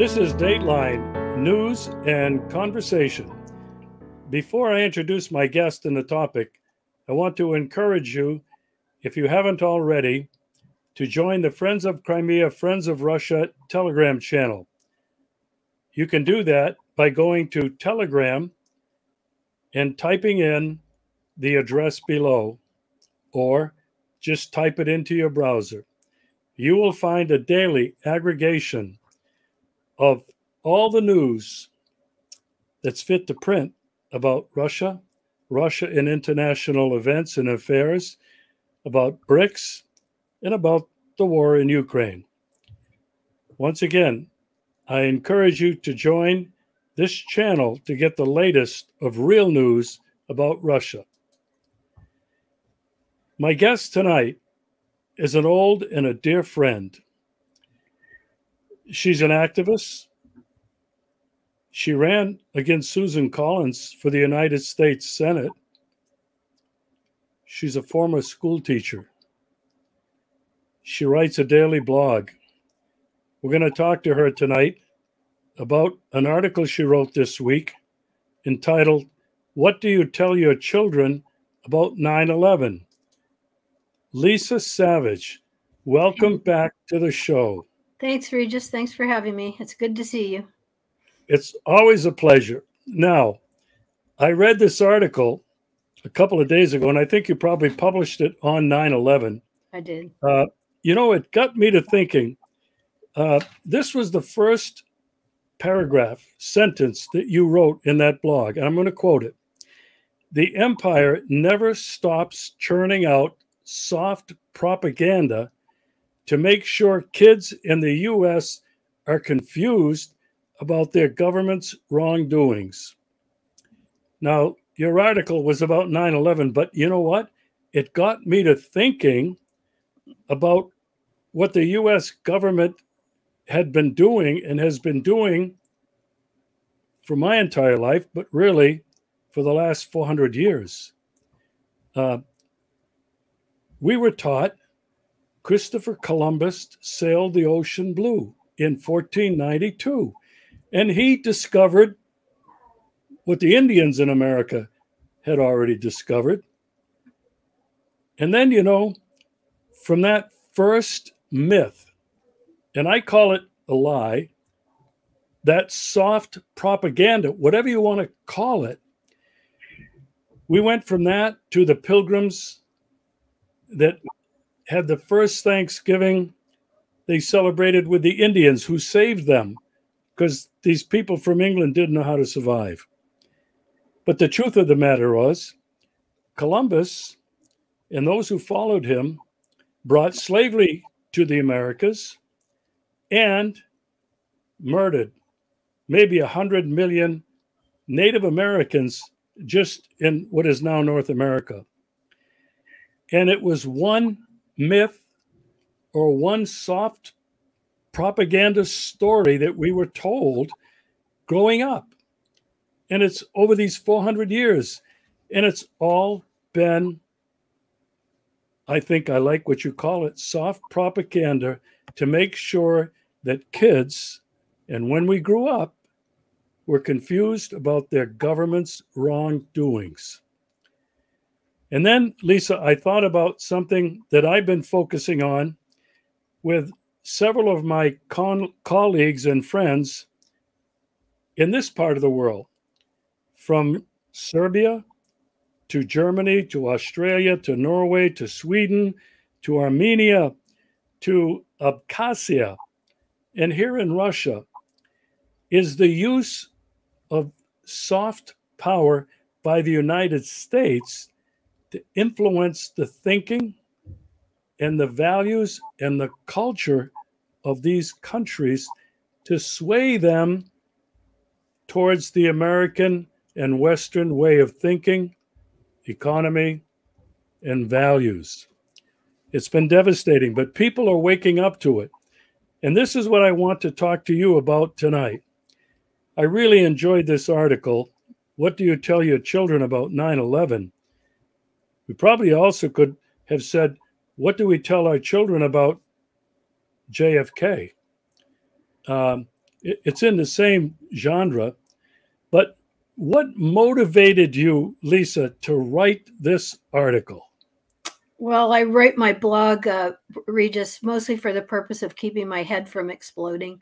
This is Dateline News and Conversation. Before I introduce my guest and the topic, I want to encourage you, if you haven't already, to join the Friends of Crimea, Friends of Russia Telegram channel. You can do that by going to Telegram and typing in the address below, or just type it into your browser. You will find a daily aggregation of all the news that's fit to print about Russia, Russia in international events and affairs, about BRICS, and about the war in Ukraine. Once again, I encourage you to join this channel to get the latest of real news about Russia. My guest tonight is an old and a dear friend. She's an activist. She ran against Susan Collins for the United States Senate. She's a former school teacher. She writes a daily blog. We're going to talk to her tonight about an article she wrote this week entitled, What Do You Tell Your Children About 9 11? Lisa Savage, welcome back to the show. Thanks, Regis. Thanks for having me. It's good to see you. It's always a pleasure. Now, I read this article a couple of days ago, and I think you probably published it on 9 11. I did. Uh, you know, it got me to thinking uh, this was the first paragraph, sentence that you wrote in that blog. And I'm going to quote it The empire never stops churning out soft propaganda to make sure kids in the US are confused about their government's wrongdoings. Now, your article was about 9 11, but you know what? It got me to thinking about what the US government had been doing and has been doing for my entire life, but really for the last 400 years. Uh, we were taught Christopher Columbus sailed the ocean blue in 1492, and he discovered what the Indians in America had already discovered. And then, you know, from that first myth, and I call it a lie, that soft propaganda, whatever you want to call it, we went from that to the pilgrims that had the first Thanksgiving they celebrated with the Indians who saved them because these people from England didn't know how to survive. But the truth of the matter was, Columbus and those who followed him brought slavery to the Americas and murdered maybe 100 million Native Americans just in what is now North America. And it was one myth or one soft propaganda story that we were told growing up. And it's over these 400 years. And it's all been, I think I like what you call it, soft propaganda to make sure that kids, and when we grew up, were confused about their government's wrongdoings. And then, Lisa, I thought about something that I've been focusing on with several of my colleagues and friends in this part of the world, from Serbia to Germany to Australia to Norway to Sweden to Armenia to Abkhazia. And here in Russia, is the use of soft power by the United States to influence the thinking and the values and the culture of these countries to sway them towards the American and Western way of thinking, economy, and values. It's been devastating, but people are waking up to it. And this is what I want to talk to you about tonight. I really enjoyed this article. What do you tell your children about 9 11? We probably also could have said, What do we tell our children about JFK? Um, it's in the same genre. But what motivated you, Lisa, to write this article? Well, I write my blog, uh, Regis, mostly for the purpose of keeping my head from exploding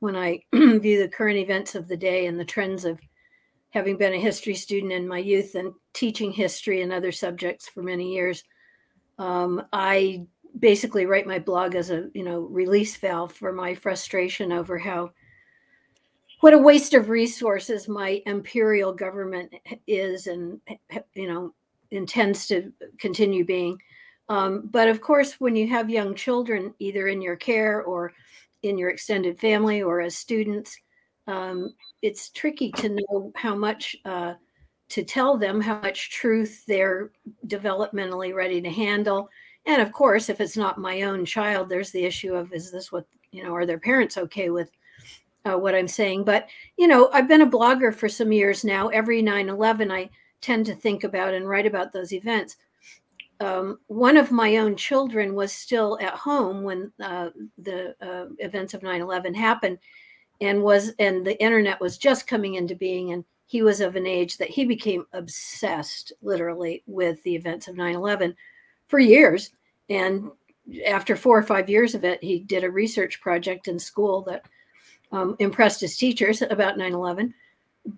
when I view the current events of the day and the trends of having been a history student in my youth and teaching history and other subjects for many years. Um, I basically write my blog as a you know release valve for my frustration over how what a waste of resources my imperial government is and you know intends to continue being um, but of course when you have young children either in your care or in your extended family or as students um, it's tricky to know how much uh, to tell them how much truth they're developmentally ready to handle. And of course if it's not my own child there's the issue of is this what you know are their parents okay with uh, what i'm saying? But you know i've been a blogger for some years now. Every 9-11 i tend to think about and write about those events. Um, one of my own children was still at home when uh, the uh, events of 9-11 happened and was and the internet was just coming into being and he was of an age that he became obsessed literally with the events of 9-11 for years. And after four or five years of it he did a research project in school that um, impressed his teachers about 9-11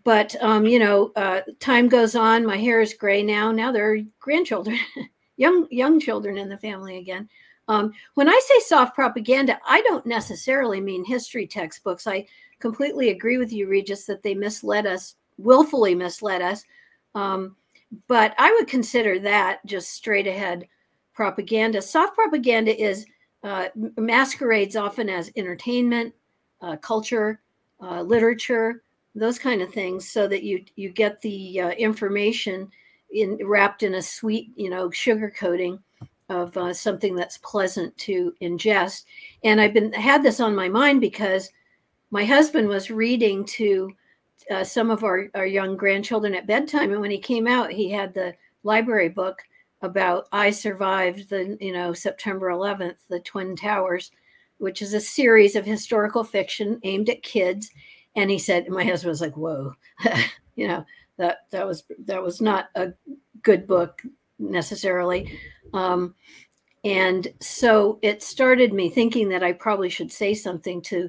but um, you know uh, time goes on. My hair is gray now. Now there are grandchildren young young children in the family again um, when i say soft propaganda i don't necessarily mean history textbooks. I completely agree with you regis that they misled us willfully misled us. Um, but i would consider that just straight ahead propaganda. Soft propaganda is uh, masquerades often as entertainment, uh, culture, uh, literature, those kind of things, so that you you get the uh, information in wrapped in a sweet, you know, sugar coating of uh, something that's pleasant to ingest. And I've been had this on my mind because my husband was reading to uh, some of our, our young grandchildren at bedtime, and when he came out, he had the library book about I survived the you know September 11th, the Twin Towers, which is a series of historical fiction aimed at kids. And he said, my husband was like, "Whoa, you know that that was that was not a good book necessarily." Um, and so it started me thinking that I probably should say something to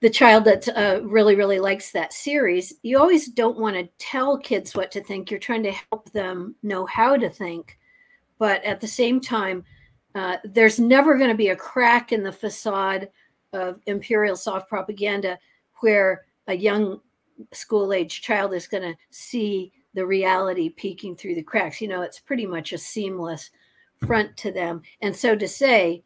the child that uh, really really likes that series. You always don't want to tell kids what to think. You're trying to help them know how to think. But at the same time uh, there's never going to be a crack in the facade of imperial soft propaganda where a young school age child is going to see the reality peeking through the cracks you know it's pretty much a seamless front to them and so to say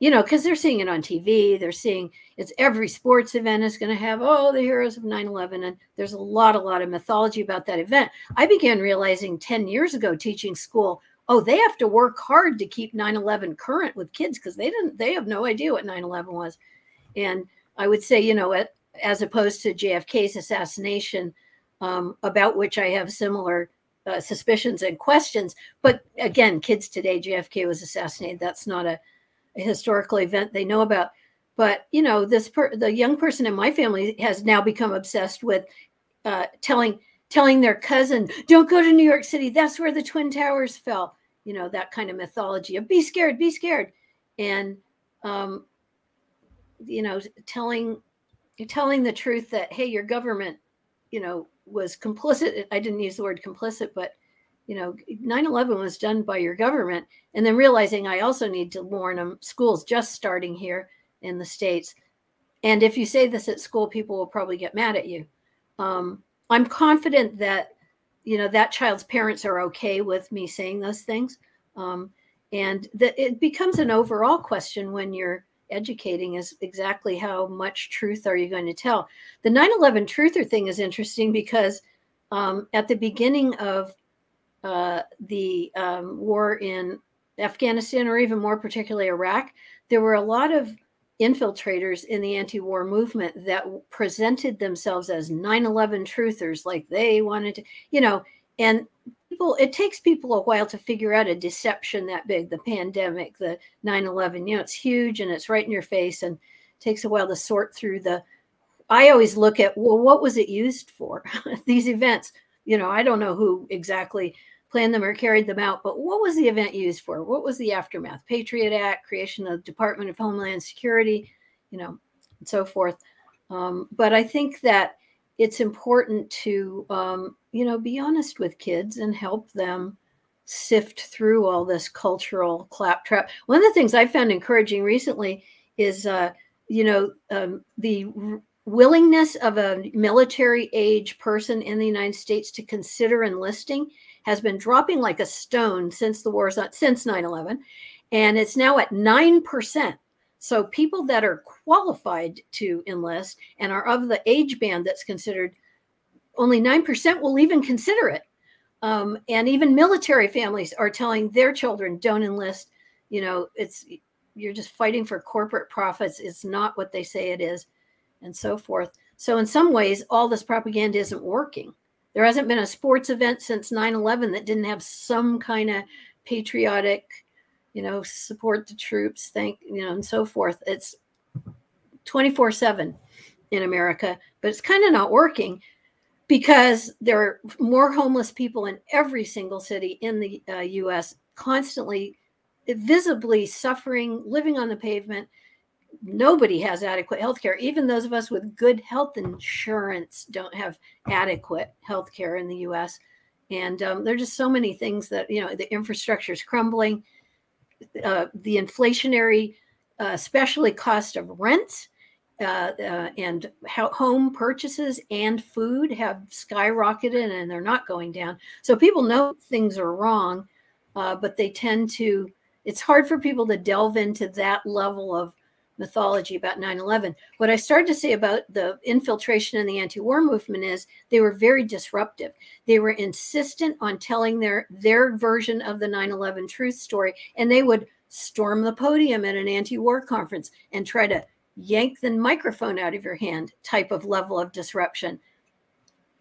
you know, because they're seeing it on TV. They're seeing it's every sports event is going to have, oh, the heroes of 9 11. And there's a lot, a lot of mythology about that event. I began realizing 10 years ago teaching school, oh, they have to work hard to keep 9 11 current with kids because they didn't, they have no idea what 9 11 was. And I would say, you know, as opposed to JFK's assassination, um, about which I have similar uh, suspicions and questions. But again, kids today, JFK was assassinated. That's not a a historical event they know about. But you know, this per- the young person in my family has now become obsessed with uh, telling telling their cousin, "Don't go to New York City. That's where the twin towers fell." You know, that kind of mythology of "Be scared, be scared," and um, you know, telling telling the truth that hey, your government, you know, was complicit. I didn't use the word complicit, but you know 9-11 was done by your government and then realizing i also need to warn them schools just starting here in the states and if you say this at school people will probably get mad at you um, i'm confident that you know that child's parents are okay with me saying those things um, and that it becomes an overall question when you're educating is exactly how much truth are you going to tell. The 9-11 truther thing is interesting because um, at the beginning of uh, the um, war in Afghanistan, or even more particularly Iraq, there were a lot of infiltrators in the anti war movement that presented themselves as 9 11 truthers, like they wanted to, you know, and people, it takes people a while to figure out a deception that big, the pandemic, the 9 11, you know, it's huge and it's right in your face and takes a while to sort through the I always look at, well, what was it used for? These events, you know, I don't know who exactly planned them or carried them out, but what was the event used for? What was the aftermath? Patriot Act, creation of the Department of Homeland Security, you know, and so forth. Um, but I think that it's important to, um, you know, be honest with kids and help them sift through all this cultural claptrap. One of the things I found encouraging recently is, uh, you know, um, the willingness of a military age person in the United States to consider enlisting has been dropping like a stone since the war's since 9-11 and it's now at 9% so people that are qualified to enlist and are of the age band that's considered only 9% will even consider it. Um, and even military families are telling their children don't enlist. You know it's you're just fighting for corporate profits. It's not what they say it is and so forth. So in some ways all this propaganda isn't working. There hasn't been a sports event since 9-11 that didn't have some kind of patriotic you know support the troops thank you know and so forth it's 24 7 in america but it's kind of not working because there are more homeless people in every single city in the uh, us constantly visibly suffering living on the pavement nobody has adequate health care. Even those of us with good health insurance don't have adequate health care in the US. And um, there are just so many things that, you know, the infrastructure is crumbling, uh, the inflationary, uh, especially cost of rent uh, uh and home purchases and food have skyrocketed and they're not going down. So people know things are wrong, uh, but they tend to, it's hard for people to delve into that level of mythology about 9-11 what i started to say about the infiltration in the anti-war movement is they were very disruptive. They were insistent on telling their their version of the 9-11 truth story and they would storm the podium at an anti-war conference and try to yank the microphone out of your hand type of level of disruption.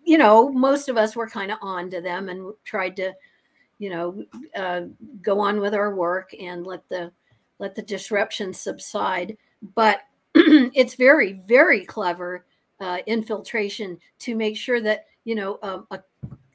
You know most of us were kind of on to them and tried to you know uh, go on with our work and let the let the disruption subside. But it's very, very clever uh, infiltration to make sure that you know um, a,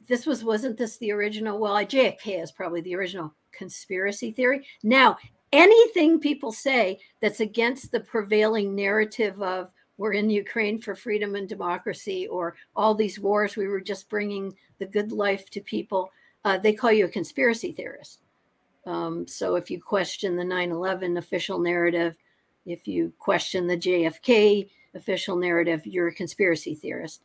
this was wasn't this the original? Well, JFK is probably the original conspiracy theory. Now, anything people say that's against the prevailing narrative of we're in Ukraine for freedom and democracy, or all these wars, we were just bringing the good life to people. Uh, they call you a conspiracy theorist. Um, so if you question the 9 11 official narrative, if you question the JFK official narrative, you're a conspiracy theorist.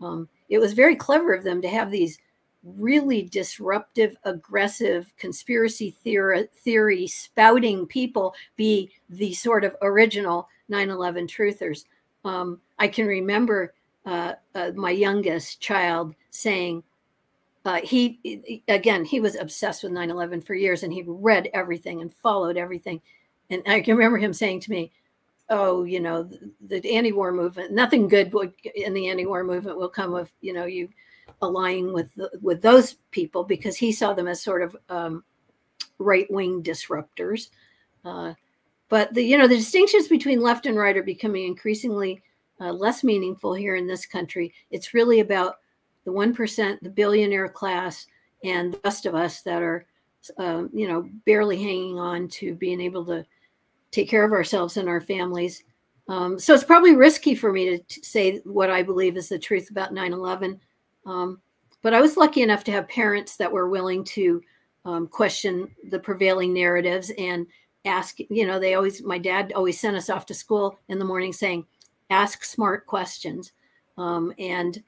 Um, it was very clever of them to have these really disruptive, aggressive conspiracy theory, theory spouting people be the sort of original 9 11 truthers. Um, I can remember uh, uh, my youngest child saying, uh, he again he was obsessed with 9-11 for years and he read everything and followed everything. And i can remember him saying to me oh you know the, the anti-war movement nothing good in the anti-war movement will come of you know you aligning with the, with those people because he saw them as sort of um, right-wing disruptors. Uh, but the you know the distinctions between left and right are becoming increasingly uh, less meaningful here in this country. It's really about the 1%, the billionaire class, and the rest of us that are, um, you know, barely hanging on to being able to take care of ourselves and our families. Um, so it's probably risky for me to, to, say what I believe is the truth about 9 11. Um, but I was lucky enough to have parents that were willing to um, question the prevailing narratives and ask, you know, they always, my dad always sent us off to school in the morning saying, ask smart questions. Um, and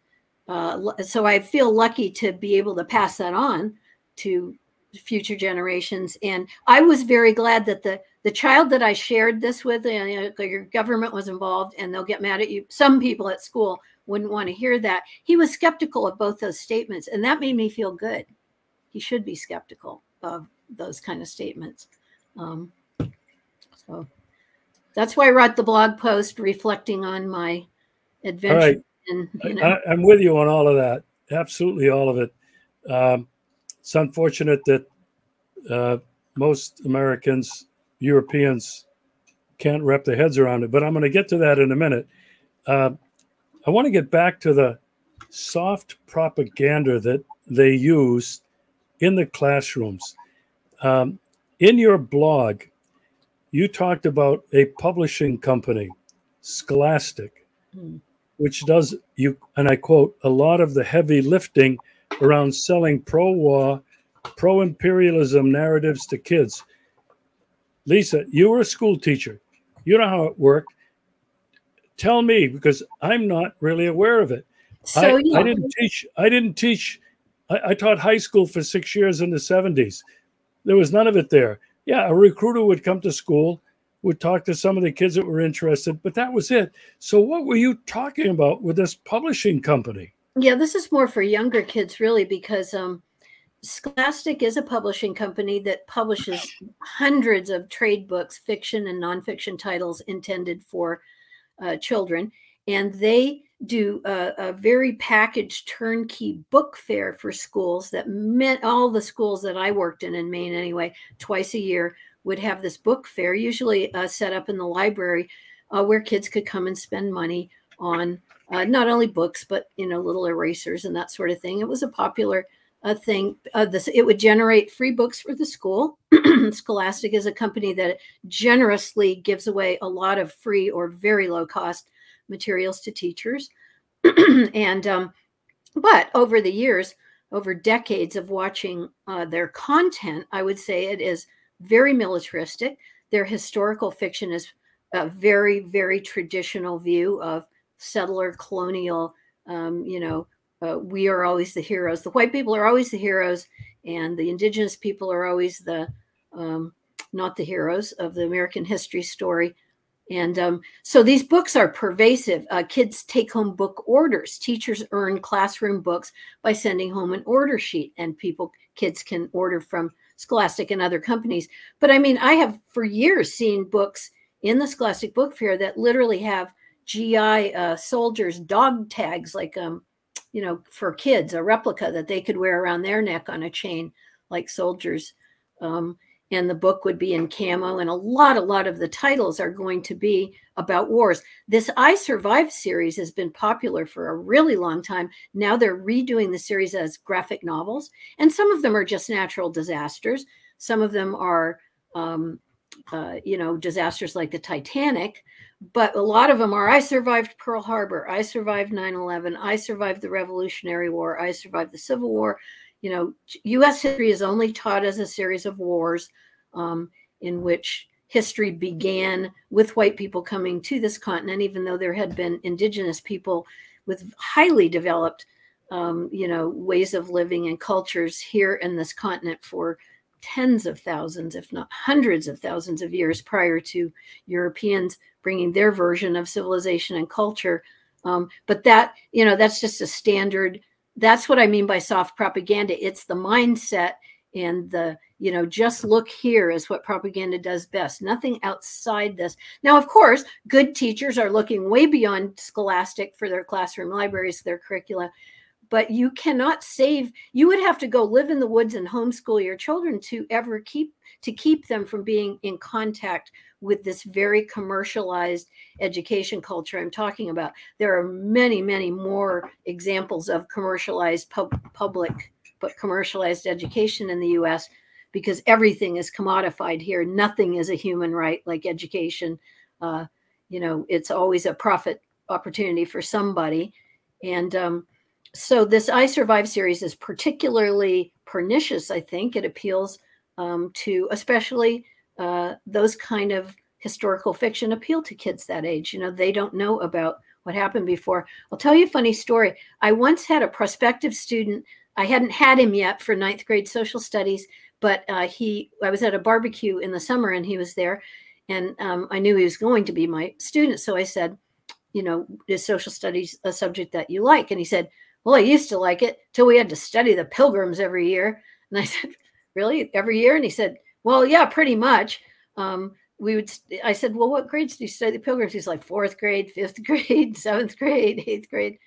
uh, so I feel lucky to be able to pass that on to future generations. And I was very glad that the the child that I shared this with, you know, your government was involved, and they'll get mad at you. Some people at school wouldn't want to hear that. He was skeptical of both those statements, and that made me feel good. He should be skeptical of those kind of statements. Um, so that's why I wrote the blog post reflecting on my adventure and, you know. I, am with you on all of that. Absolutely, all of it. Um, it's unfortunate that uh, most Americans, Europeans, can't wrap their heads around it. But I'm going to get to that in a minute. Uh, I want to get back to the soft propaganda that they use in the classrooms. Um, in your blog, you talked about a publishing company, Scholastic, mm. Which does you and I quote a lot of the heavy lifting around selling pro-war, pro-imperialism narratives to kids. Lisa, you were a school teacher. You know how it worked. Tell me because I'm not really aware of it. So, I, yeah. I didn't teach. I didn't teach. I, I taught high school for six years in the 70s. There was none of it there. Yeah, a recruiter would come to school, would talk to some of the kids that were interested, but that was it. So, what were you talking about with this publishing company? Yeah, this is more for younger kids, really, because um, Scholastic is a publishing company that publishes hundreds of trade books, fiction and nonfiction titles intended for uh, children. And they do a, a, very packaged turnkey book fair for schools that meant all the schools that I worked in in Maine, anyway, twice a year would have this book fair, usually uh, set up in the library uh, where kids could come and spend money on uh, not only books, but, you know, little erasers and that sort of thing. It was a popular a thing. Uh, this it would generate free books for the school. Scholastic is a company that generously gives away a lot of free or very low cost materials to teachers. and um, but over the years, over decades of watching uh, their content, I would say it is very militaristic. Their historical fiction is a very, very traditional view of settler colonial, um, you know, uh, we are always the heroes. The white people are always the heroes, and the indigenous people are always the um, not the heroes of the American history story. And um, so these books are pervasive. Uh, kids take home book orders. Teachers earn classroom books by sending home an order sheet, and people, kids can order from Scholastic and other companies. But I mean, I have for years seen books in the Scholastic Book Fair that literally have GI uh, soldiers dog tags, like um, you know, for kids, a replica that they could wear around their neck on a chain, like soldiers. Um, and the book would be in camo and a lot a lot of the titles are going to be about wars. This i survived series has been popular for a really long time. Now they're redoing the series as graphic novels and some of them are just natural disasters. Some of them are um, uh, you know disasters like the titanic but a lot of them are i survived pearl harbor i survived 9-11 i survived the revolutionary war i survived the civil war you know, U.S. history is only taught as a series of wars um, in which history began with white people coming to this continent, even though there had been indigenous people with highly developed, um, you know, ways of living and cultures here in this continent for tens of thousands, if not hundreds of thousands of years prior to Europeans bringing their version of civilization and culture. Um, but that, you know, that's just a standard that's what I mean by soft propaganda. It's the mindset and the, you know, just look here is what propaganda does best. Nothing outside this. Now, of course, good teachers are looking way beyond scholastic for their classroom libraries, their curricula, but you cannot save, you would have to go live in the woods and homeschool your children to ever keep, to keep them from being in contact with this very commercialized education culture I'm talking about. There are many, many more examples of commercialized pub public, but commercialized education in the US because everything is commodified here. Nothing is a human right like education. Uh, you know, it's always a profit opportunity for somebody. And um, so this I Survive series is particularly pernicious, I think. It appeals um, to especially uh, those kind of historical fiction appeal to kids that age. You know, they don't know about what happened before. I'll tell you a funny story. I once had a prospective student. I hadn't had him yet for ninth grade social studies, but uh, he. I was at a barbecue in the summer, and he was there, and um, I knew he was going to be my student. So I said, you know, is social studies a subject that you like? And he said, well, I used to like it till we had to study the pilgrims every year. And I said, really, every year? And he said, well, yeah, pretty much. Um, we would, I said, well, what grades do you study the pilgrims? He's like fourth grade, fifth grade, seventh grade, eighth grade.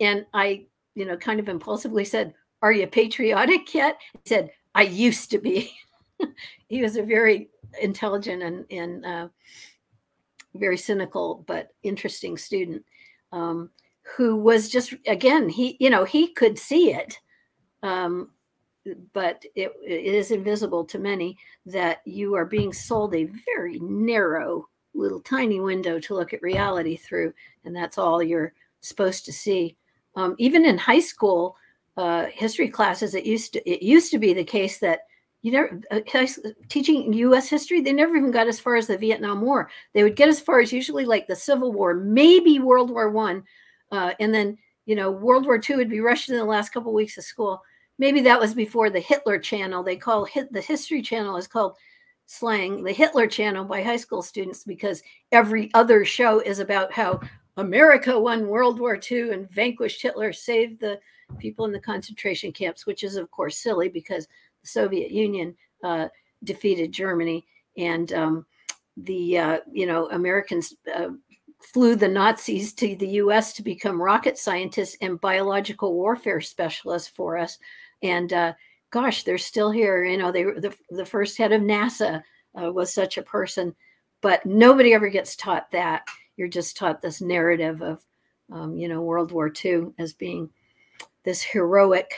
And I, you know, kind of impulsively said, are you patriotic yet? He said, I used to be. he was a very intelligent and, and uh, very cynical, but interesting student. um, who was just again he you know he could see it um, but it, it is invisible to many that you are being sold a very narrow little tiny window to look at reality through and that's all you're supposed to see um, even in high school uh, history classes it used to it used to be the case that you never uh, teaching U.S. history. They never even got as far as the Vietnam War. They would get as far as usually like the Civil War, maybe World War One, uh, and then you know World War II would be rushed in the last couple weeks of school. Maybe that was before the Hitler Channel. They call hit the History Channel is called slang the Hitler Channel by high school students because every other show is about how America won World War II and vanquished Hitler, saved the people in the concentration camps, which is of course silly because the Soviet Union uh, defeated Germany, and um, the uh, you know Americans uh, flew the Nazis to the U.S. to become rocket scientists and biological warfare specialists for us. And uh, gosh, they're still here. You know, they the, the first head of NASA uh, was such a person, but nobody ever gets taught that. You're just taught this narrative of, um, you know, World War II as being this heroic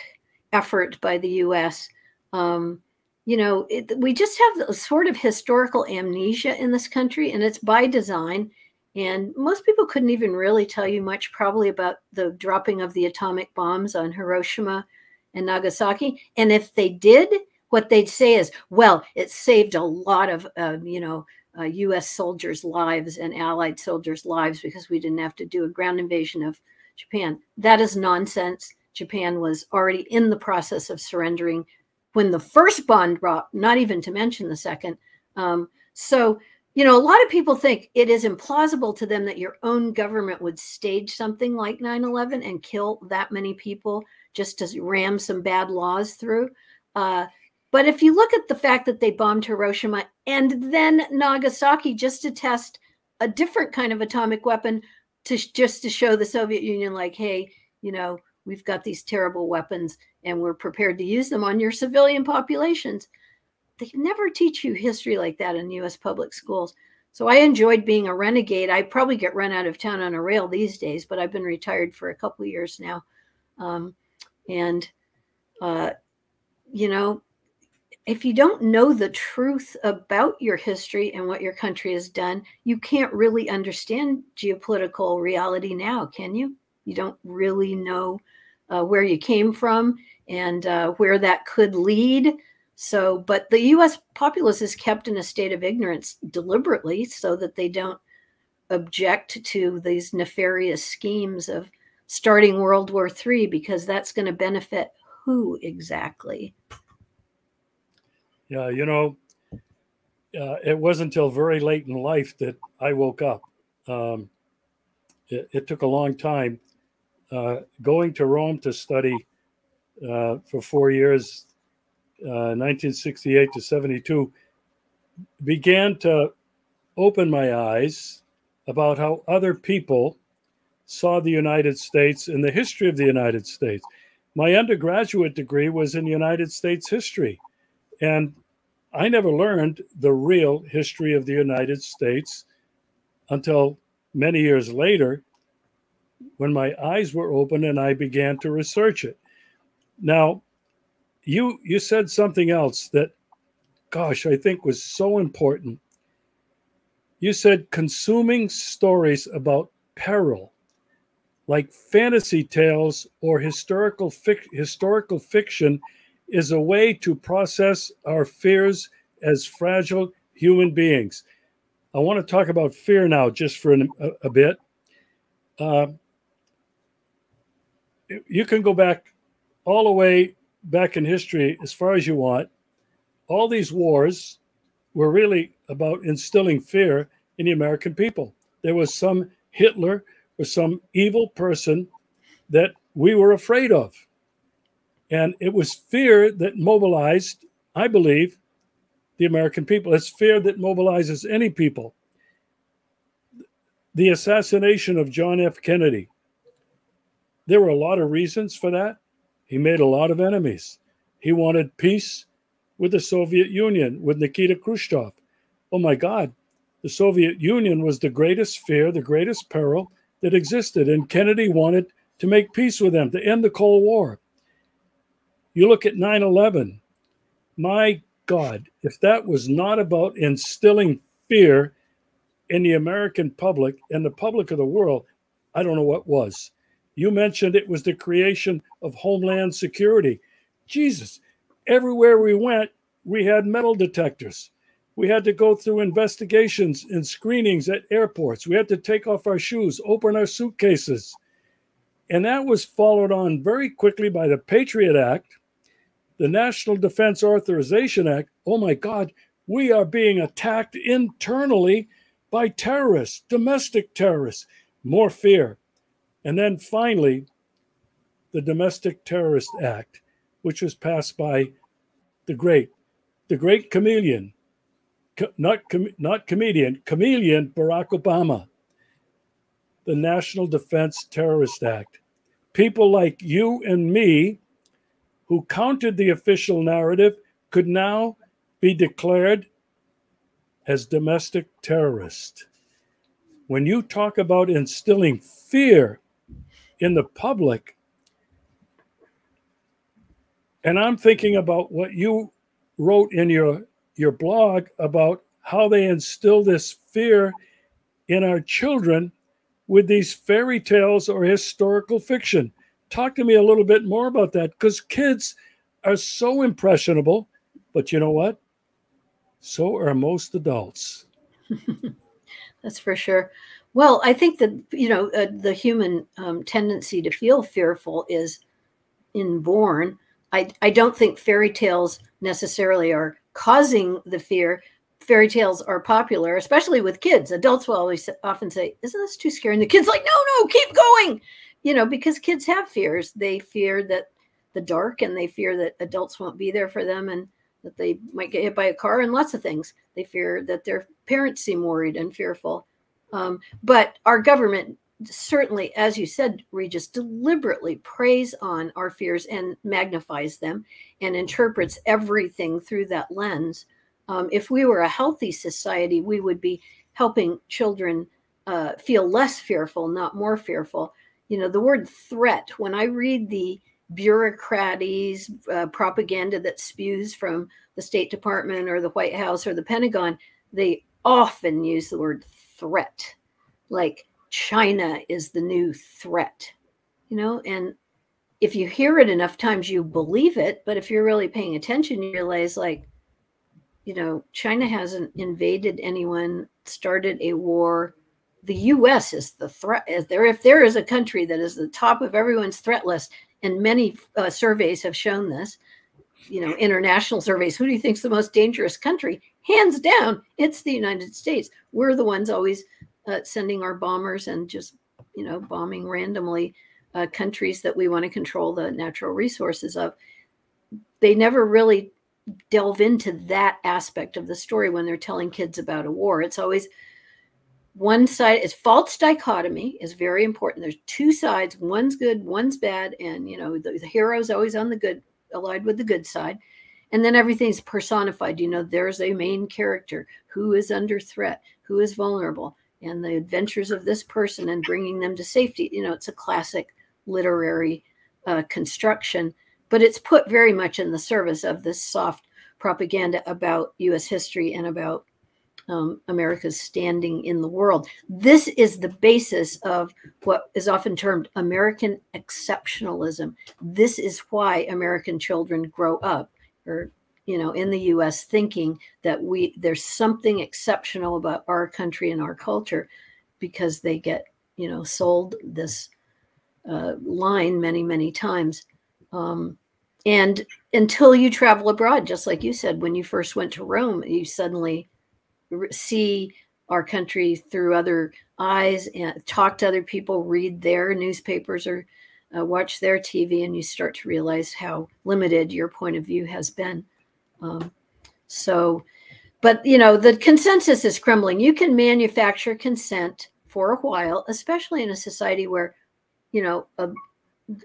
effort by the U.S. Um, you know, it, we just have a sort of historical amnesia in this country, and it's by design. And most people couldn't even really tell you much, probably, about the dropping of the atomic bombs on Hiroshima and Nagasaki. And if they did, what they'd say is, well, it saved a lot of, uh, you know, uh, U.S. soldiers' lives and Allied soldiers' lives because we didn't have to do a ground invasion of Japan. That is nonsense. Japan was already in the process of surrendering when the first bomb dropped, not even to mention the second. Um, so, you know, a lot of people think it is implausible to them that your own government would stage something like 9 11 and kill that many people just to ram some bad laws through. Uh, but if you look at the fact that they bombed Hiroshima and then Nagasaki just to test a different kind of atomic weapon to just to show the Soviet Union, like, hey, you know, we've got these terrible weapons and we're prepared to use them on your civilian populations. They never teach you history like that in US public schools. So I enjoyed being a renegade. I probably get run out of town on a rail these days, but I've been retired for a couple years now. Um, and, uh, you know, if you don't know the truth about your history and what your country has done, you can't really understand geopolitical reality now, can you? You don't really know uh, where you came from and uh, where that could lead. So, but the US populace is kept in a state of ignorance deliberately so that they don't object to these nefarious schemes of starting World War III because that's going to benefit who exactly? Yeah, you know, uh, it wasn't until very late in life that I woke up. Um, it, it, took a long time. Uh, going to Rome to study uh, for four years, 1968 uh, to 72, began to open my eyes about how other people saw the United States and the history of the United States. My undergraduate degree was in United States history. And I never learned the real history of the United States until many years later when my eyes were open and I began to research it. Now, you you said something else that gosh, I think was so important. You said consuming stories about peril like fantasy tales or historical historical fiction is a way to process our fears as fragile human beings. I want to talk about fear now just for an, a, a, bit. Uh, you can go back all the way back in history as far as you want. All these wars were really about instilling fear in the American people. There was some Hitler or some evil person that we were afraid of. And it was fear that mobilized, I believe, the American people. It's fear that mobilizes any people. The assassination of John F. Kennedy there were a lot of reasons for that. He made a lot of enemies. He wanted peace with the Soviet Union, with Nikita Khrushchev. Oh my God, the Soviet Union was the greatest fear, the greatest peril that existed, and Kennedy wanted to make peace with them, to end the Cold War. You look at 9 11, my God, if that was not about instilling fear in the American public and the public of the world, I don't know what was. You mentioned it was the creation of Homeland Security. Jesus, everywhere we went, we had metal detectors. We had to go through investigations and screenings at airports. We had to take off our shoes, open our suitcases. And that was followed on very quickly by the Patriot Act, the National Defense Authorization Act. Oh my God, we are being attacked internally by terrorists, domestic terrorists, more fear. And then finally, the Domestic Terrorist Act, which was passed by the great, the great chameleon, not, not comedian, chameleon Barack Obama, the National Defense Terrorist Act. People like you and me who countered the official narrative could now be declared as domestic terrorists. When you talk about instilling fear in the public, and I'm thinking about what you wrote in your your blog about how they instill this fear in our children with these fairy tales or historical fiction. Talk to me a little bit more about that because kids are so impressionable, but you know what? So are most adults. That's for sure. Well, I think that you know uh, the human um, tendency to feel fearful is inborn. I I don't think fairy tales necessarily are causing the fear. Fairy tales are popular, especially with kids. Adults will always often say, "Isn't this too scary?" And the kids like, "No, no, keep going." You know, because kids have fears. They fear that the dark, and they fear that adults won't be there for them, and that they might get hit by a car, and lots of things. They fear that their parents seem worried and fearful. Um, but our government certainly, as you said, Regis, deliberately preys on our fears and magnifies them and interprets everything through that lens. Um, if we were a healthy society, we would be helping children uh, feel less fearful, not more fearful. You know, the word threat, when I read the bureaucraties uh, propaganda that spews from the State Department or the White House or the Pentagon, they often use the word threat. Like, China is the new threat, you know, and if you hear it enough times, you believe it. But if you're really paying attention, you realize, like, you know, China hasn't invaded anyone, started a war. The U.S. is the threat. If there, if there is a country that is the top of everyone's threat list, and many uh, surveys have shown this, you know, international surveys, who do you think is the most dangerous country? Hands down, it's the United States. We're the ones always uh, sending our bombers and just you know bombing randomly uh, countries that we want to control the natural resources of. They never really delve into that aspect of the story when they're telling kids about a war. It's always one side is false dichotomy is very important. There's two sides one's good one's bad and you know the, the hero's always on the good allied with the good side and then everything's personified you know there's a main character who is under threat who is vulnerable and the adventures of this person and bringing them to safety. You know, it's a classic literary uh, construction, but it's put very much in the service of this soft propaganda about U.S. history and about um, America's standing in the world. This is the basis of what is often termed American exceptionalism. This is why American children grow up or you know in the US thinking that we there's something exceptional about our country and our culture because they get you know sold this uh, line many many times. Um, and until you travel abroad just like you said when you first went to Rome you suddenly see our country through other eyes and talk to other people read their newspapers or uh, watch their TV and you start to realize how limited your point of view has been um, so, but you know, the consensus is crumbling. You can manufacture consent for a while, especially in a society where, you know, a,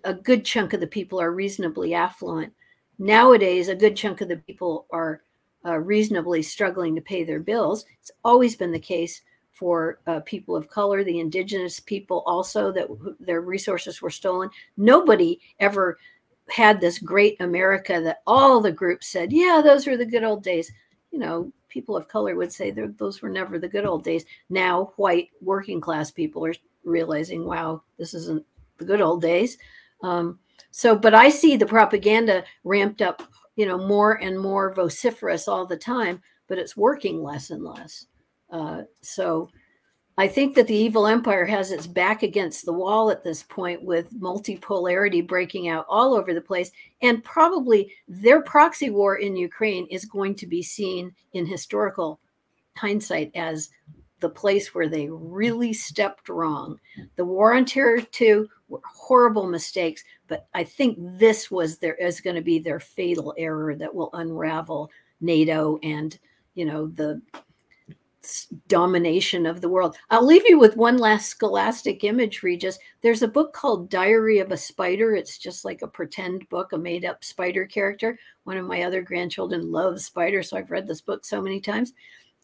a good chunk of the people are reasonably affluent. Nowadays, a good chunk of the people are uh, reasonably struggling to pay their bills. It's always been the case for uh, people of color, the indigenous people also that their resources were stolen. Nobody ever had this great America that all the groups said, yeah, those were the good old days. You know, people of color would say those were never the good old days. Now, white working class people are realizing, wow, this isn't the good old days. Um, so, but I see the propaganda ramped up, you know, more and more vociferous all the time, but it's working less and less. Uh, so, I think that the evil empire has its back against the wall at this point with multipolarity breaking out all over the place. And probably their proxy war in Ukraine is going to be seen in historical hindsight as the place where they really stepped wrong. The war on terror, too, were horrible mistakes, but I think this was their is going to be their fatal error that will unravel NATO and you know the domination of the world. I'll leave you with one last scholastic image, Regis. There's a book called Diary of a Spider. It's just like a pretend book, a made up spider character. One of my other grandchildren loves spiders, so I've read this book so many times.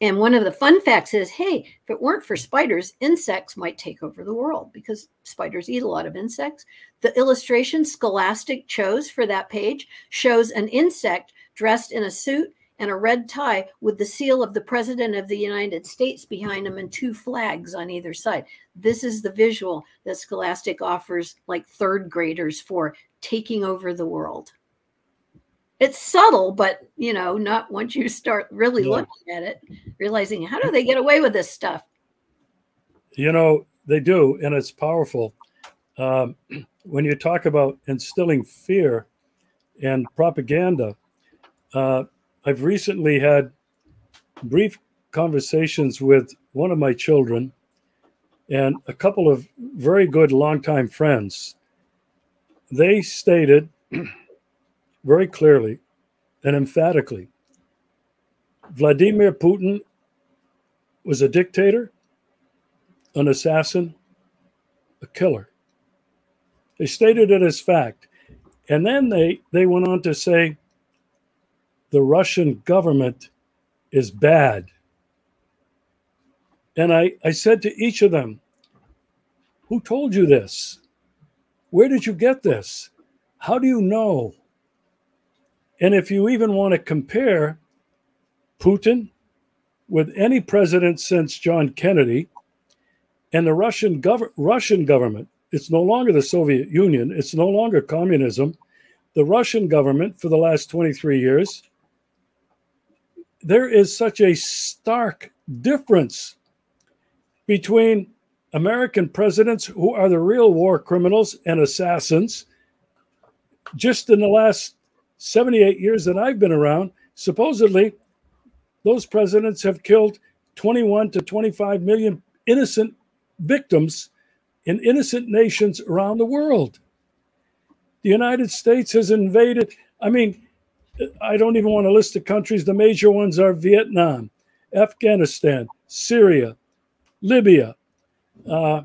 And one of the fun facts is hey, if it weren't for spiders, insects might take over the world because spiders eat a lot of insects. The illustration Scholastic chose for that page shows an insect dressed in a suit and a red tie with the seal of the President of the United States behind him and two flags on either side. This is the visual that Scholastic offers like third graders for taking over the world it's subtle, but you know, not once you start really yeah. looking at it, realizing how do they get away with this stuff? You know, they do, and it's powerful. Um, when you talk about instilling fear and propaganda, uh, I've recently had brief conversations with one of my children and a couple of very good longtime friends. They stated very clearly and emphatically Vladimir Putin was a dictator, an assassin, a killer. They stated it as fact. And then they, they went on to say the Russian government is bad. And I, I said to each of them, Who told you this? Where did you get this? How do you know? And if you even want to compare Putin with any president since John Kennedy and the Russian, gov- Russian government, it's no longer the Soviet Union, it's no longer communism. The Russian government for the last 23 years, there is such a stark difference between American presidents who are the real war criminals and assassins just in the last 78 years that I've been around, supposedly those presidents have killed 21 to 25 million innocent victims in innocent nations around the world. The United States has invaded, I mean, I don't even want to list the countries. The major ones are Vietnam, Afghanistan, Syria, Libya, uh,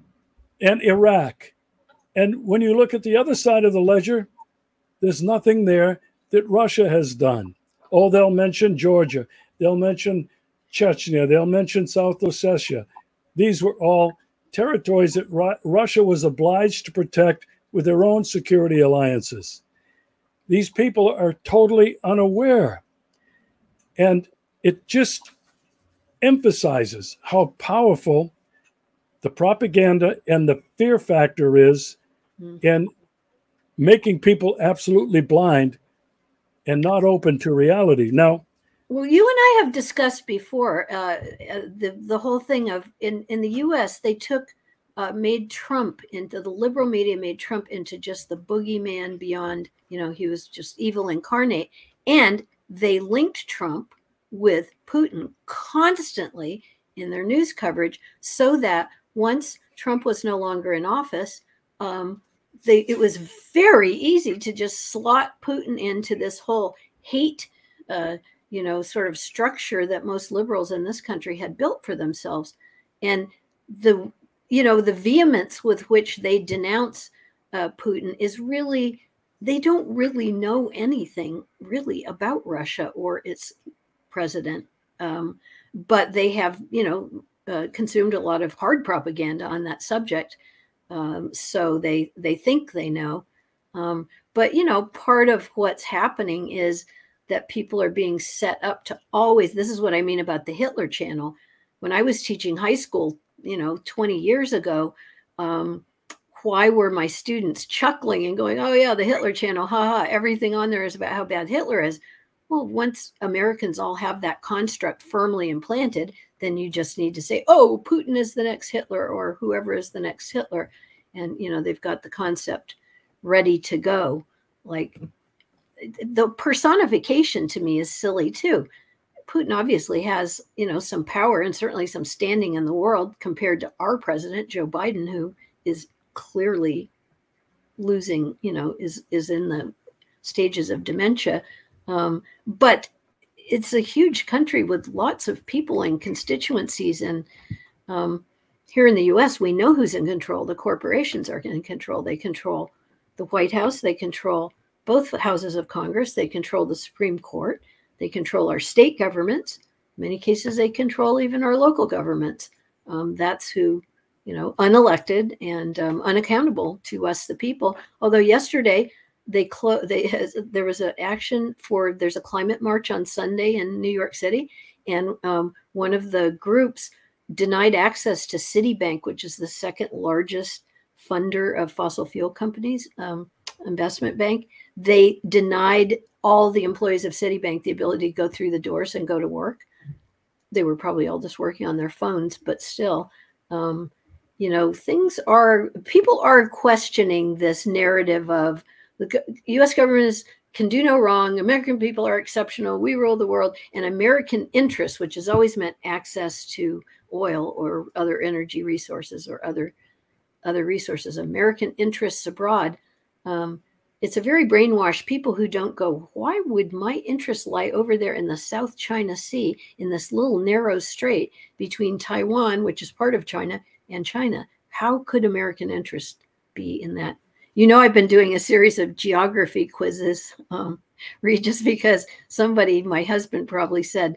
and Iraq. And when you look at the other side of the ledger, there's nothing there that Russia has done. Oh, they'll mention Georgia, they'll mention Chechnya, they'll mention South Ossetia. These were all territories that Ru- Russia was obliged to protect with their own security alliances. These people are totally unaware. And it just emphasizes how powerful the propaganda and the fear factor is mm. in making people absolutely blind and not open to reality. Now, well, you and I have discussed before uh, uh the the whole thing of in in the U.S. they took uh, made Trump into the liberal media made Trump into just the boogeyman beyond you know he was just evil incarnate, and they linked Trump with Putin constantly in their news coverage so that once Trump was no longer in office, um, they it was very easy to just slot Putin into this whole hate, uh, you know, sort of structure that most liberals in this country had built for themselves, and the you know the vehemence with which they denounce uh, Putin is really they don't really know anything really about Russia or its president, um, but they have you know uh, consumed a lot of hard propaganda on that subject, um, so they they think they know. Um, but you know, part of what's happening is that people are being set up to always. This is what I mean about the Hitler Channel. When I was teaching high school, you know, 20 years ago, um, why were my students chuckling and going, "Oh yeah, the Hitler Channel, haha! Everything on there is about how bad Hitler is." Well, once Americans all have that construct firmly implanted, then you just need to say, "Oh, Putin is the next Hitler," or whoever is the next Hitler, and you know they've got the concept ready to go. Like the personification to me is silly too. Putin obviously has, you know, some power and certainly some standing in the world compared to our president Joe Biden, who is clearly losing, you know, is is in the stages of dementia. Um, but it's a huge country with lots of people and constituencies, and um, here in the U.S., we know who's in control. The corporations are in control. They control the White House. They control both houses of Congress. They control the Supreme Court. They control our state governments. In many cases, they control even our local governments. Um, that's who, you know, unelected and um, unaccountable to us, the people. Although yesterday they closed, they has, there was an action for there's a climate march on Sunday in New York City, and um, one of the groups denied access to Citibank, which is the second largest funder of fossil fuel companies, um, investment bank. They denied all the employees of Citibank the ability to go through the doors and go to work. They were probably all just working on their phones, but still, um, you know, things are, people are questioning this narrative of the US government is, can do no wrong. American people are exceptional. We rule the world. And American interests, which has always meant access to oil or other energy resources or other other resources, American interests abroad. Um, it's a very brainwashed people who don't go, why would my interests lie over there in the South China Sea in this little narrow strait between Taiwan, which is part of China, and China? How could American interest be in that? You know, I've been doing a series of geography quizzes, um, just because somebody, my husband probably said,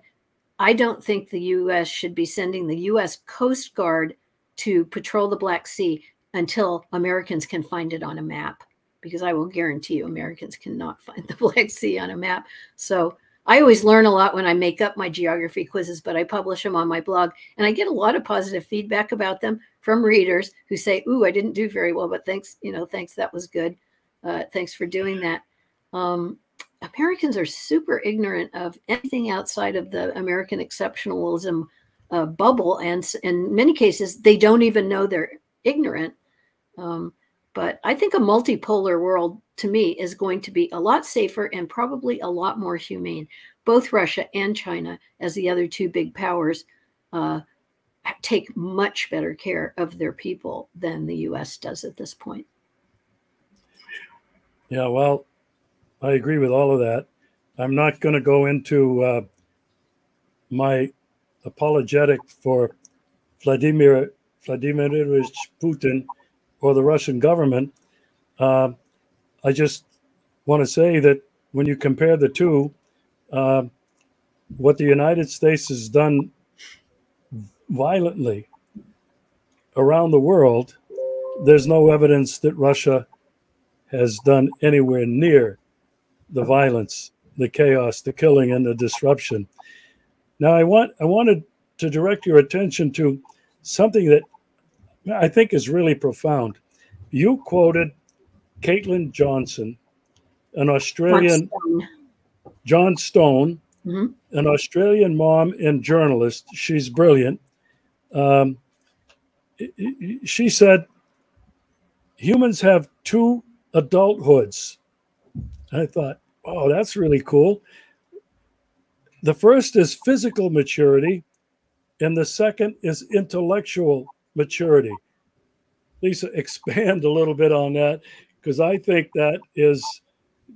I don't think the U.S. should be sending the U.S. Coast Guard to patrol the Black Sea until Americans can find it on a map because I will guarantee you Americans cannot find the Black Sea on a map. So I always learn a lot when I make up my geography quizzes, but I publish them on my blog and I get a lot of positive feedback about them from readers who say, Ooh, I didn't do very well, but thanks, you know, thanks, that was good. Uh, thanks for doing that. Um, Americans are super ignorant of anything outside of the American exceptionalism uh, bubble. And in many cases, they don't even know they're ignorant. Um, but I think a multipolar world to me is going to be a lot safer and probably a lot more humane. Both Russia and China, as the other two big powers, uh, take much better care of their people than the US does at this point. Yeah, well, I agree with all of that. I'm not going to go into uh, my apologetic for Vladimir Vladimirovich Putin or the Russian government. Uh, I just want to say that when you compare the two, uh, what the United States has done violently around the world, there's no evidence that Russia has done anywhere near the violence, the chaos, the killing, and the disruption. Now, I want I wanted to direct your attention to something that I think is really profound. You quoted Caitlin Johnstone, an Australian Johnstone, mm-hmm. an Australian mom and journalist. She's brilliant. Um, she said, humans have two adulthoods. I thought, oh, that's really cool. The first is physical maturity, and the second is intellectual maturity. Lisa, expand a little bit on that because I think that is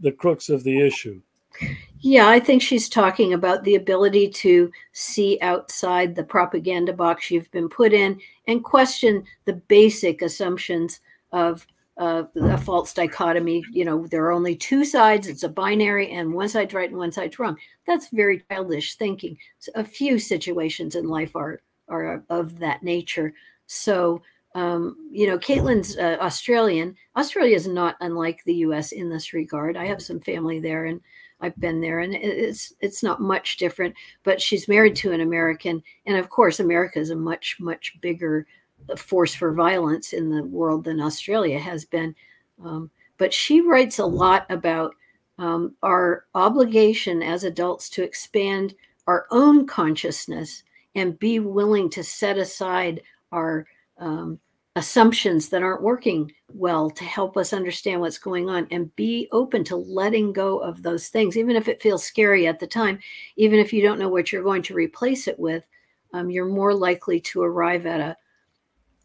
the crux of the issue. Yeah, I think she's talking about the ability to see outside the propaganda box you've been put in and question the basic assumptions of uh, a false dichotomy. You know, there are only two sides, it's a binary, and one side's right and one side's wrong. That's very childish thinking. So a few situations in life are are of that nature. So, um, you know, Caitlin's uh, Australian. Australia is not unlike the U.S. in this regard. I have some family there, and I've been there, and it's it's not much different. But she's married to an American, and of course, America is a much much bigger force for violence in the world than Australia has been. Um, but she writes a lot about um, our obligation as adults to expand our own consciousness and be willing to set aside our um, assumptions that aren't working well to help us understand what's going on and be open to letting go of those things, even if it feels scary at the time, even if you don't know what you're going to replace it with, um, you're more likely to arrive at a,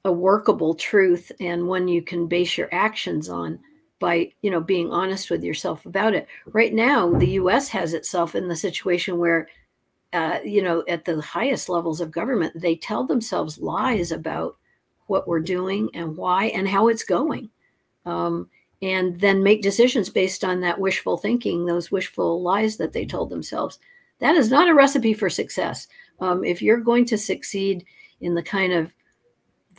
a workable truth and one you can base your actions on by you know being honest with yourself about it. Right now the us has itself in the situation where you know at the highest levels of government they tell themselves lies about what we're doing and why and how it's going. Um, and then make decisions based on that wishful thinking those wishful lies that they told themselves. That is not a recipe for success. Um, if you're going to succeed in the kind of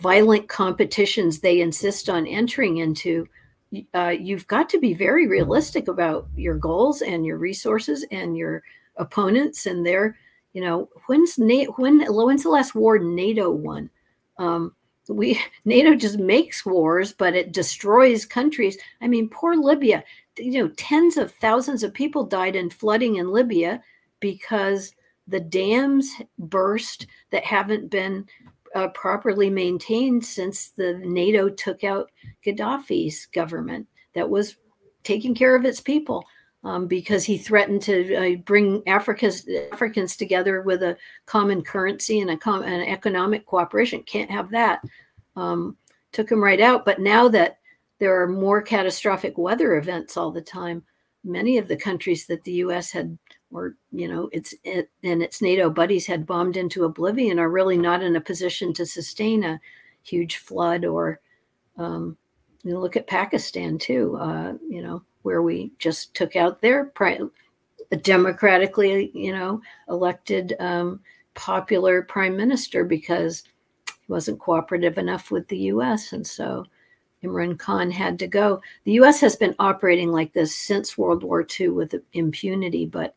violent competitions they insist on entering into uh, you've got to be very realistic about your goals and your resources and your opponents and their you know when's NATO, when when's the last war NATO won? Um, we NATO just makes wars but it destroys countries. I mean poor Libya. You know tens of thousands of people died in flooding in Libya because the dams burst that haven't been uh, properly maintained since the NATO took out Gaddafi's government that was taking care of its people um, because he threatened to uh, bring Africa's Africans together with a common currency and a com- an economic cooperation. Can't have that. Um, took him right out. But now that there are more catastrophic weather events all the time, many of the countries that the U.S. had or you know it's it and its nato buddies had bombed into oblivion are really not in a position to sustain a huge flood or um, you know look at pakistan too uh, you know where we just took out their democratically you know elected um, popular prime minister because he wasn't cooperative enough with the us and so Imran Khan had to go. The U.S. has been operating like this since World War II with impunity, but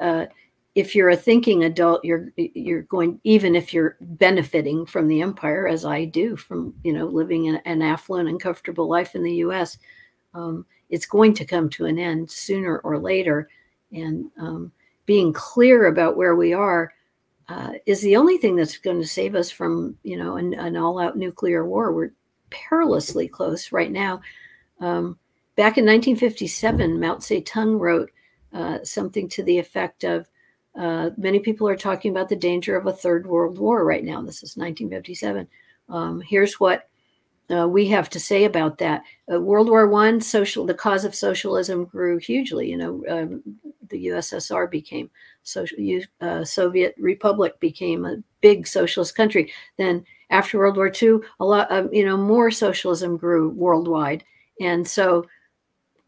uh, if you're a thinking adult, you're you're going even if you're benefiting from the empire, as I do from you know living in an affluent and comfortable life in the U.S. Um, it's going to come to an end sooner or later, and um, being clear about where we are uh, is the only thing that's going to save us from you know an, an all-out nuclear war. We're perilously close right now. Um, back in 1957, Mao Zedong wrote uh, something to the effect of uh, many people are talking about the danger of a third world war right now. This is 1957. Um, here's what uh, we have to say about that. Uh, world War One, social, the cause of socialism grew hugely. You know, um, the USSR became social, uh, Soviet Republic became a big socialist country. Then after World War II, a lot, um, you know, more socialism grew worldwide, and so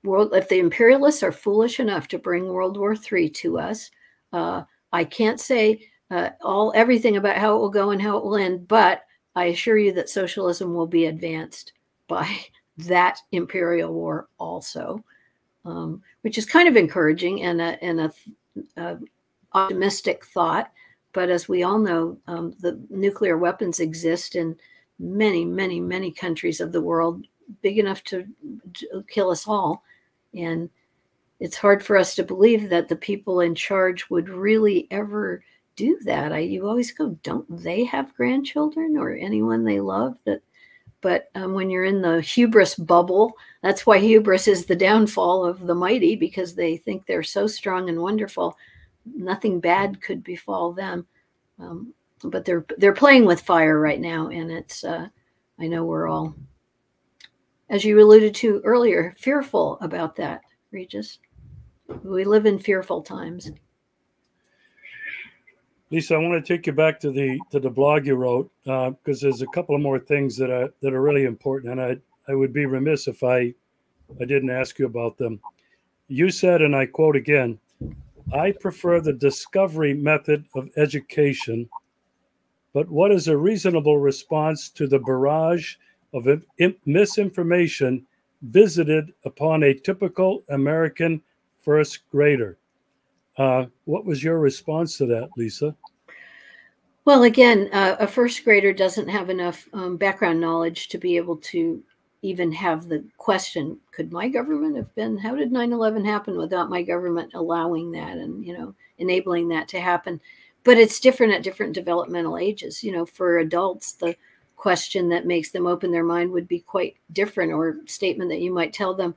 world if the imperialists are foolish enough to bring world war iii to us uh, i can't say uh, all everything about how it will go and how it will end but i assure you that socialism will be advanced by that imperial war also um, which is kind of encouraging and a, and a, a optimistic thought. But as we all know um, the nuclear weapons exist in many many many countries of the world big enough to, to kill us all. And it's hard for us to believe that the people in charge would really ever do that. I, you always go, don't they have grandchildren or anyone they love that? But um, when you're in the hubris bubble, that's why hubris is the downfall of the mighty because they think they're so strong and wonderful, nothing bad could befall them. Um, but they're they're playing with fire right now, and it's uh, I know we're all as you alluded to earlier, fearful about that, Regis. We live in fearful times. Lisa, I want to take you back to the to the blog you wrote because uh, there's a couple of more things that are that are really important, and I I would be remiss if I I didn't ask you about them. You said, and I quote again, "I prefer the discovery method of education but what is a reasonable response to the barrage of misinformation visited upon a typical American first grader? Uh, what was your response to that, Lisa? Well, again, uh, a first grader doesn't have enough um, background knowledge to be able to even have the question could my government have been how did 9-11 happen without my government allowing that and you know enabling that to happen but it's different at different developmental ages you know for adults the question that makes them open their mind would be quite different or statement that you might tell them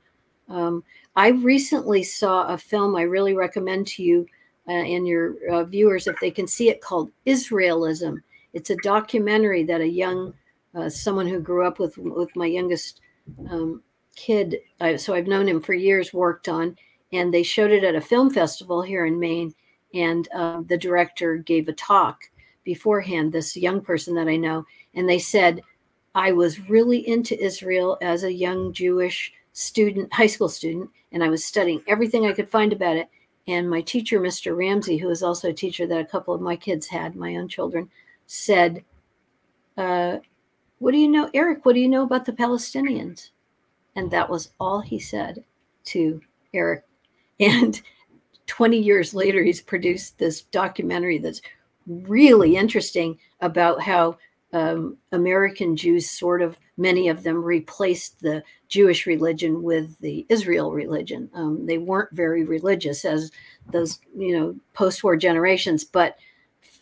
um, i recently saw a film i really recommend to you uh, and your uh, viewers if they can see it called israelism it's a documentary that a young uh, someone who grew up with with my youngest um, kid. So I've known him for years. Worked on, and they showed it at a film festival here in Maine. And uh, the director gave a talk beforehand. This young person that I know, and they said, I was really into Israel as a young Jewish student, high school student, and I was studying everything I could find about it. And my teacher, Mr. Ramsey, who was also a teacher that a couple of my kids had, my own children, said, uh, what do you know, Eric? What do you know about the Palestinians? And that was all he said to Eric. And 20 years later, he's produced this documentary that's really interesting about how um, American Jews sort of, many of them replaced the Jewish religion with the Israel religion. Um, they weren't very religious as those, you know, post war generations, but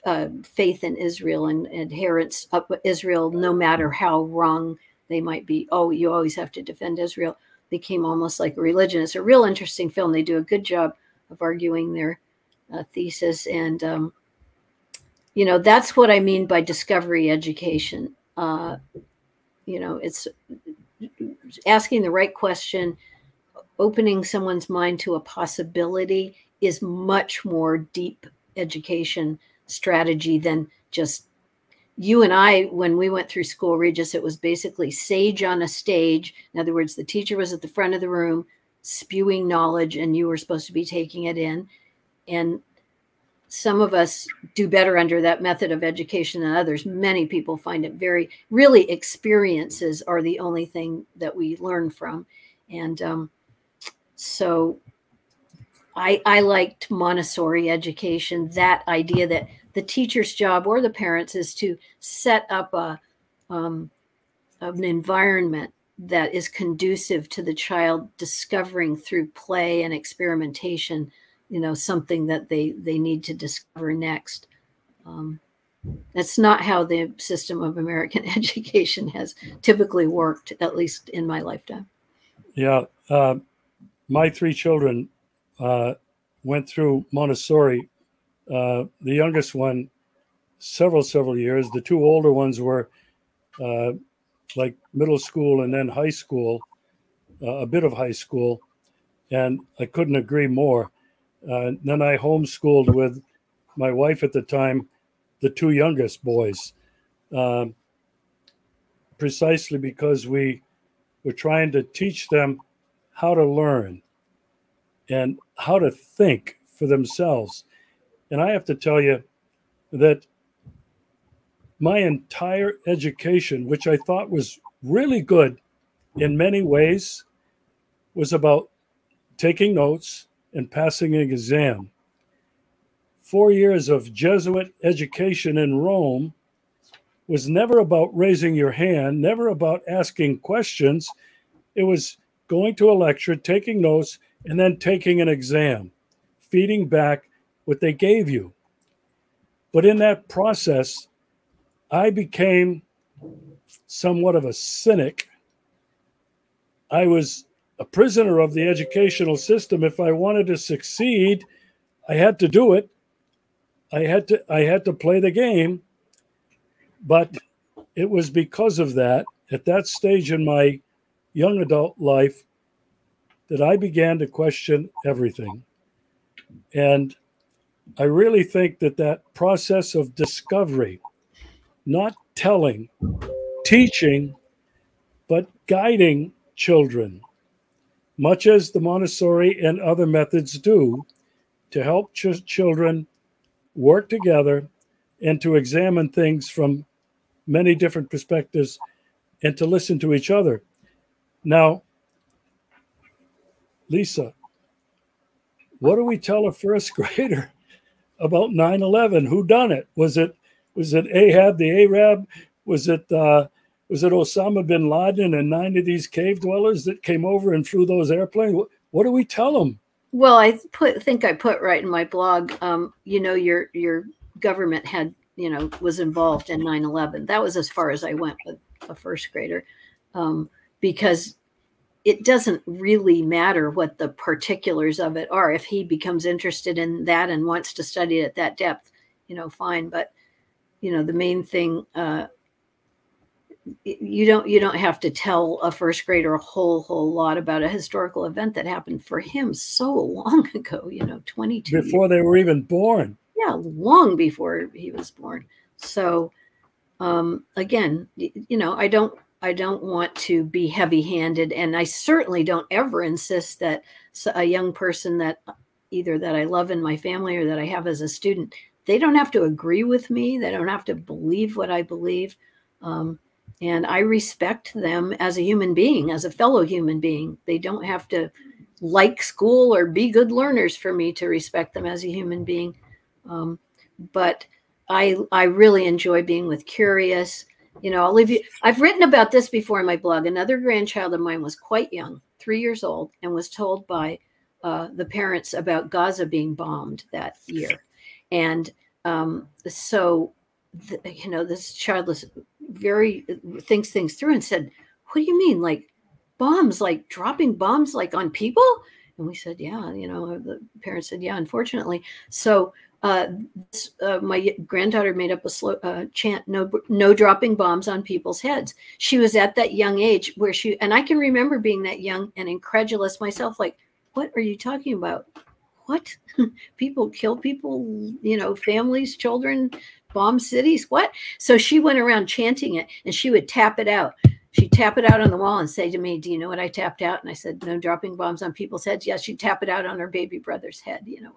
uh, faith in Israel and adherence of Israel, no matter how wrong they might be. Oh, you always have to defend Israel. Became almost like a religion. It's a real interesting film. They do a good job of arguing their uh, thesis, and um, you know that's what I mean by discovery education. Uh, you know, it's asking the right question, opening someone's mind to a possibility is much more deep education strategy than just you and I, when we went through school, Regis, it was basically sage on a stage. In other words, the teacher was at the front of the room spewing knowledge and you were supposed to be taking it in. And some of us do better under that method of education than others. Many people find it very, really, experiences are the only thing that we learn from. And um, so I, I liked Montessori education, that idea that the teacher's job or the parents is to set up a um, an environment that is conducive to the child discovering through play and experimentation you know something that they they need to discover next um, that's not how the system of american education has typically worked at least in my lifetime yeah uh, my three children uh, went through montessori uh, the youngest one several several years. The two older ones were uh, like middle school and then high school, uh, a bit of high school, and I couldn't agree more. Uh, then I homeschooled with my wife at the time, the two youngest boys, um, precisely because we were trying to teach them how to learn and how to think for themselves. And I have to tell you that my entire education, which I thought was really good in many ways, was about taking notes and passing an exam. Four years of Jesuit education in Rome was never about raising your hand, never about asking questions. It was going to a lecture, taking notes, and then taking an exam, feeding back what they gave you. But in that process, I became somewhat of a cynic. I was a prisoner of the educational system. If I wanted to succeed, I had to do it. I had to I had to play the game. But it was because of that, at that stage in my young adult life, that I began to question everything. And I really think that that process of discovery, not telling, teaching, but guiding children, much as the Montessori and other methods do, to help ch- children work together and to examine things from many different perspectives and to listen to each other. Now, Lisa, what do we tell a first grader about 9/11? Who done it? Was it was it Ahab the Arab? Was it uh, was it Osama bin Laden and nine of these cave dwellers that came over and flew those airplanes? What, do we tell them? Well, I put think I put right in my blog. Um, you know, your your government had you know was involved in 9/11. That was as far as I went with a first grader, um, because it doesn't really matter what the particulars of it are. If he becomes interested in that and wants to study it at that depth, you know, fine. But you know, the main thing uh, you don't you don't have to tell a first grader a whole whole lot about a historical event that happened for him so long ago. You know, twenty two before years. they were even born. Yeah, long before he was born. So um, again, you know, I don't I don't want to be heavy handed. And I certainly don't ever insist that a young person that either that I love in my family or that I have as a student, they don't have to agree with me. They don't have to believe what I believe. Um, and I respect them as a human being, as a fellow human being. They don't have to like school or be good learners for me to respect them as a human being. Um, but I I really enjoy being with curious you know, I'll leave you. I've written about this before in my blog. Another grandchild of mine was quite young, three years old, and was told by uh, the parents about Gaza being bombed that year. And um, so, the, you know, this child was very thinks things through and said, "What do you mean, like bombs, like dropping bombs, like on people?" And we said, "Yeah." You know, the parents said, "Yeah." Unfortunately, so uh, uh, my granddaughter made up a slow, uh, chant no no dropping bombs on people's heads she was at that young age where she and i can remember being that young and incredulous myself like what are you talking about what people kill people you know families children bomb cities what so she went around chanting it and she would tap it out she'd tap it out on the wall and say to me do you know what i tapped out and i said no dropping bombs on people's heads yes she'd tap it out on her baby brother's head you know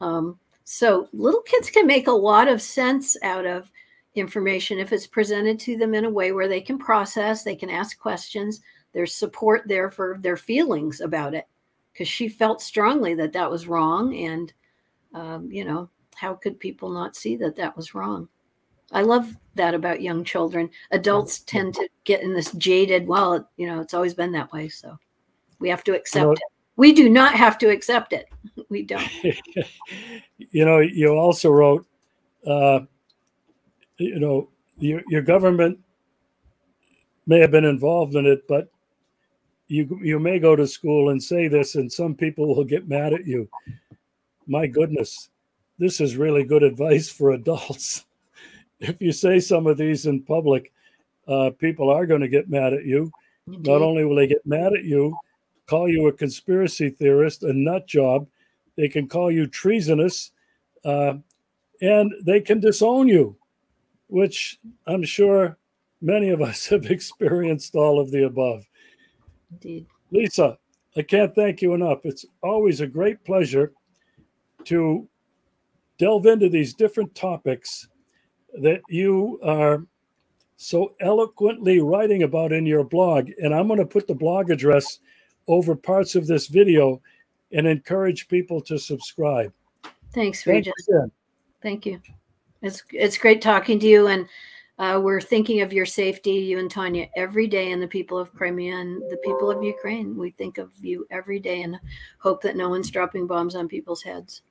um, so little kids can make a lot of sense out of information if it's presented to them in a way where they can process, they can ask questions. There's support there for their feelings about it because she felt strongly that that was wrong. And, um, you know, how could people not see that that was wrong? I love that about young children. Adults tend to get in this jaded, well, you know, it's always been that way. So we have to accept you know, it. We do not have to accept it. We don't. you know, you also wrote, uh, you know, your, your government may have been involved in it, but you you may go to school and say this, and some people will get mad at you. My goodness, this is really good advice for adults. if you say some of these in public, uh, people are going to get mad at you. Indeed. Not only will they get mad at you, call you a conspiracy theorist, a nut job. They can call you treasonous, uh, and they can disown you, which I'm sure many of us have experienced all of the above. Indeed. Lisa, I can't thank you enough. It's always a great pleasure to delve into these different topics that you are so eloquently writing about in your blog. And I'm going to put the blog address over parts of this video and encourage people to subscribe. Thanks, Regis. Thank, Thank you. It's it's great talking to you, and uh, we're thinking of your safety, you and Tanya, every day, and the people of Crimea and the people of Ukraine. We think of you every day and hope that no one's dropping bombs on people's heads.